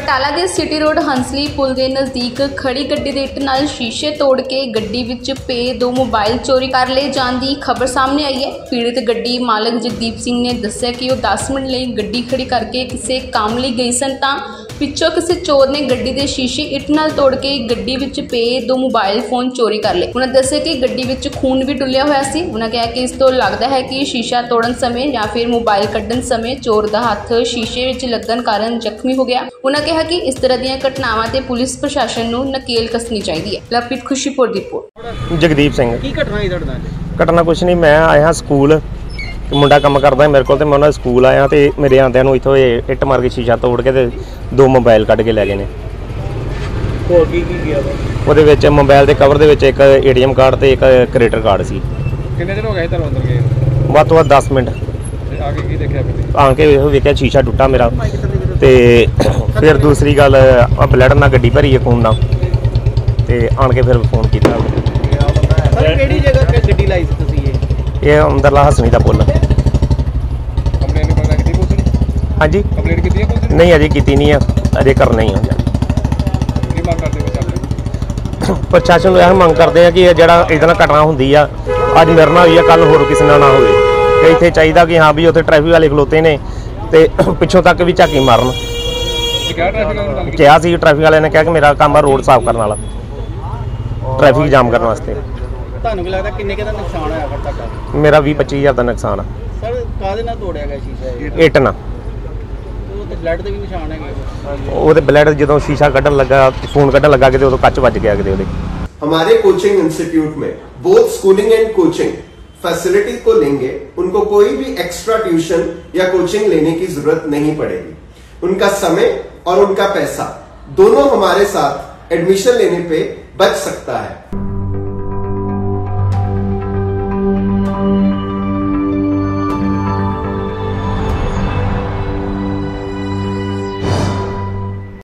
ਬਟਾਲਾ ਦੇ city road Hansli ਪੁਲ ਦੇ ਨਜ਼ਦੀਕ ਖੜੀ ਗੱਡੀ ਦੇ ਇੱਟ ਨਾਲ ਸ਼ੀਸ਼ੇ ਤੋੜ ਕੇ ਗੱਡੀ ਵਿੱਚ ਪਏ ਦੋ ਮੋਬਾਈਲ ਚੋਰੀ ਕਰ ਲਏ ਜਾਣ ਦੀ ਖਬਰ ਸਾਹਮਣੇ ਆਈ ਹੈ। ਪੀੜਤ ਗੱਡੀ ਮਾਲਕ ਜਗਦੀਪ ਸਿੰਘ ਨੇ ਦੱਸਿਆ ਕਿ ਉਹ 10 ਮਿੰਟ ਲਈ ਗੱਡੀ ਖੜੀ ਕਰਕੇ ਕਿਸੇ ਕੰਮ ਲਈ ਗਈ ਸਨ ਤਾਂ ਪਿੱਛੋਂ ਕਿਸੇ ਚੋਰ ਨੇ ਗੱਡੀ ਦੇ ਸ਼ੀਸ਼ੇ ਇੱਟ ਨਾਲ ਤੋੜ ਕੇ ਗੱਡੀ ਵਿੱਚ ਪਏ ਦੋ ਮੋਬਾਈਲ ਫੋਨ ਚੋਰੀ ਕਰ ਲਏ। ਉਹਨਾਂ ਦੱਸਿਆ ਕਿ ਗੱਡੀ ਵਿੱਚ ਖੂਨ ਵੀ ਡੁੱਲਿਆ ਹੋਇਆ ਸੀ। ਉਹਨਾਂ ਕਿਹਾ ਕਿ ਇਸ ਤੋਂ ਲੱਗਦਾ ਹੈ ਕਿ ਸ਼ੀਸ਼ਾ ਤੋੜਨ ਸਮੇਂ ਜਾਂ ਫਿਰ ਮੋਬਾਈਲ ਕੱਢਣ ਸਮੇਂ ਚੋਰ ਦਾ ਹੱਥ ਸ਼ੀਸ਼ੇ ਵਿੱਚ ਲੱਗਣ ਕਾਰਨ ਜ਼ਖਮੀ ਹੋ ਗਿਆ। ਉਹਨਾਂ ਕਿਹਾ ਕਿ ਇਸ ਤਰ੍ਹਾਂ ਦੀਆਂ ਘਟਨਾਵਾਂ ਤੇ ਪੁਲਿਸ ਪ੍ਰਸ਼ਾਸਨ ਨੂੰ ਨਕੇਲ ਕੱਸਣੀ ਚਾਹੀਦੀ ਹੈ। ਲਵਪ੍ਰੀਤ ਖੁਸ਼ੀਪੁਰ ਦੀ ਰਿਪੋਰਟ। ਜਗਦੀਪ ਸਿੰਘ। ਕੀ ਘਟਨਾ ਹੋਈ ਤੁਹਾਡੇ ਨਾਲ? ਘਟਨਾ ਕੁਛ ਨਹੀਂ ਮੈਂ ਆਇਆ ਸਕੂਲ। ਤੇ ਮੁੰਡਾ ਕੰਮ ਕਰਦਾ ਮੇਰੇ ਕੋਲ ਤੇ ਮੈਂ ਉਹਨਾਂ ਦੇ ਸਕੂਲ ਆਇਆ ਤੇ ਮੇਰੇ ਆਂਦਿਆਂ ਨੂੰ ਇੱਥੋਂ ਇਹ ਇੱਟ ਮਾਰ ਕੇ ਸ਼ੀਸ਼ਾ ਤੋੜ ਕੇ ਤੇ ਦੋ ਮੋਬਾਈਲ ਕੱਢ ਕੇ ਲੈ ਗਏ ਨੇ। ਹੋਰ ਕੀ ਕੀ ਗਿਆ ਵਾ? ਉਹਦੇ ਵਿੱਚ ਮੋਬਾਈਲ ਦੇ ਕਵਰ ਦੇ ਵਿੱਚ ਇੱਕ ਏਟੀਐਮ ਕਾਰਡ ਤੇ ਇੱਕ ਕ੍ਰੈਡਿਟ ਕਾਰਡ ਸੀ। ਕਿੰਨੇ ਦਿਨ ਹੋ ਗਏ ਤੁਹਾਨੂੰ ਅੰਦਰ ਗਏ ਵੱਧ ਤੋਂ ਵੱਧ 10 ਮਿੰਟ। ਤੇ ਆ ਕੇ ਕੀ ਦੇਖਿਆ ਫਿਰ? ਆ ਕੇ ਉਹ ਵੇਖਿਆ ਸ਼ੀਸ਼ਾ ਟੁੱਟਾ ਮੇਰਾ। ਤੇ ਫਿਰ ਦੂਸਰੀ ਗੱਲ ਆ ਬਲੱਡ ਨਾਲ ਗੱਡੀ ਭਰੀ ਹੈ ਖੂਨ ਨਾਲ ਤੇ ਆਣ ਕੇ ਫਿਰ ਫੋਨ ਕੀਤਾ। ਸਰ ਕਿਹੜੀ ਜਗ੍ਹਾ ਤੇ ਗੱਡੀ ਲਾਈ ਸੀ ਤੁਸੀਂ ਇਹ? ਇਹ ਅੰਦਰਲਾ ਹਸਣੀ ਦਾ ਪੁੱਲ ਕੰਪਲੇਂਟ ਕਰਨਾ ਕਿਤੇ ਪੁਲਿਸ ਨੂੰ ਹਾਂਜੀ। ਕੰਪਲੇਂਟ ਕੀਤੀ ਹੈ ਪੁਲਿਸ ਨਹੀਂ ਅਜੇ ਕੀਤੀ ਨਹੀਂ ਆ। ਅਜੇ ਕਰਨਾ ਹੀ ਆ। ਕੀ ਮੰਗ ਕਰਦੇ ਹੋ ਚੱਲ ਪ੍ਰਸ਼ਾਸਨ ਨੂੰ ਇਹ ਮੰਗ ਕਰਦੇ ਆ ਕਿ ਇਹ ਜਿਹੜਾ ਇਹਦੇ ਨਾਲ ਘਟਨਾ ਹੁੰਦੀ ਆ ਅੱਜ ਮੇਰੇ ਨਾਲ ਹੋਈ ਆ ਕੱਲ ਹੋਰ ਕਿਸੇ ਨਾਲ ਨਾ ਹੋਵੇ। ਤੇ ਇੱਥੇ ਚਾਹੀਦਾ ਕਿ ਹਾਂ ਵੀ ਉੱਥੇ ਟ੍ਰੈਫਿਕ ਵਾਲੇ ਖਲੋਤੇ ਨੇ ਤੇ ਪਿੱਛੋਂ ਤੱਕ ਵੀ ਝਾਕੀ ਮਾਰਨ। ਕਿਹਾ ਟ੍ਰੈਫਿਕ ਵਾਲਿਆਂ ਨੂੰ ਗੱਲ ਕੀਤੀ? ਕਿਹਾ ਸੀ ਟ੍ਰੈਫਿਕ ਵਾਲਿਆਂ ਨੇ ਕਿਹਾ ਕਿ ਮੇਰਾ ਕੰਮ ਆ ਰੋਡ ਸਾਫ਼ ਕਰਨ ਵਾਲਾ। ਟ੍ਰੈਫਿਕ ਜਾਮ ਕਰਨ ਵਾਸਤੇ। ਤੁਹਾਨੂੰ ਕੀ ਲੱਗਦਾ ਕਿੰਨੇ ਕਿਹਦਾ ਨੁਕਸਾਨ ਹੋਇਆ ਫਿਰ ਤੁਹਾਡਾ? ਮੇਰਾ 20 25000 ਦਾ ਨੁਕਸਾਨ ਆ। ਸਰ ਕਾਹਦੇ ਨਾਲ ਤੋੜਿਆ ਗਿਆ ਸ਼ੀਸ਼ਾ ਇਹ? ਇੱਟ ਨਾ ਉਹ ਤੇ ਬਲੱਡ ਦੇ ਵੀ ਨਿਸ਼ਾਨ ਹੈਗੇ ਉਹਦੇ ਬਲੱਡ ਜਦੋਂ ਸ਼ੀਸ਼ਾ ਕੱਢਣ ਲੱਗਾ ਫੋਨ ਕੱਢਣ ਲੱਗਾ ਕਿਤੇ ਉਦੋਂ ਕੱਚ ਵੱਜ ਗਿਆ ਕਿਤੇ ਉਹਦੇ हमारे कोचिंग इंस्टीट्यूट में both schooling and coaching facility को लेंगे उनको कोई भी एक्स्ट्रा ट्यूशन या कोचिंग लेने की जरूरत नहीं पड़ेगी उनका समय और उनका पैसा दोनों हमारे साथ एडमिशन लेने पे बच सकता है